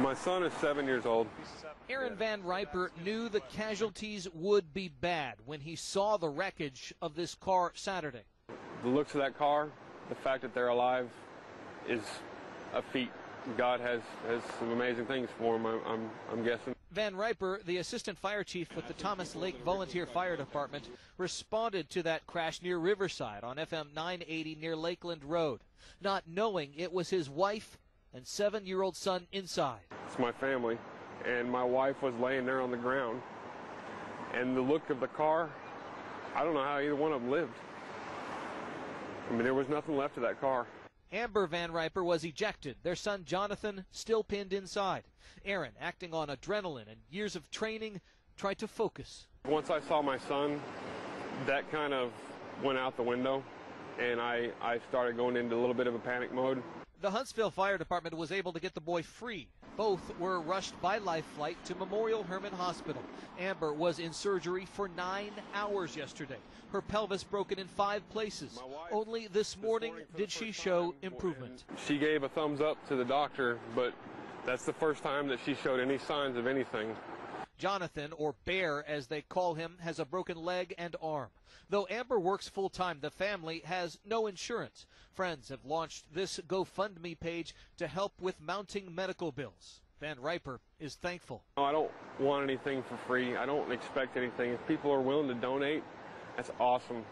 My son is seven years old. Aaron Van Riper knew the casualties would be bad when he saw the wreckage of this car Saturday. The looks of that car, the fact that they're alive, is a feat. God has, has some amazing things for them, I'm, I'm, I'm guessing. Van Riper, the assistant fire chief with the Thomas Lake Volunteer Fire Department, responded to that crash near Riverside on FM 980 near Lakeland Road, not knowing it was his wife and seven year old son inside. It's my family, and my wife was laying there on the ground. And the look of the car, I don't know how either one of them lived. I mean, there was nothing left of that car. Amber Van Riper was ejected, their son Jonathan still pinned inside. Aaron, acting on adrenaline and years of training, tried to focus. Once I saw my son, that kind of went out the window, and I, I started going into a little bit of a panic mode. The Huntsville Fire Department was able to get the boy free. Both were rushed by life flight to Memorial Hermann Hospital. Amber was in surgery for nine hours yesterday. Her pelvis broken in five places. Only this morning did she show improvement. She gave a thumbs up to the doctor, but that's the first time that she showed any signs of anything. Jonathan, or Bear as they call him, has a broken leg and arm. Though Amber works full time, the family has no insurance. Friends have launched this GoFundMe page to help with mounting medical bills. Van Riper is thankful. I don't want anything for free. I don't expect anything. If people are willing to donate, that's awesome.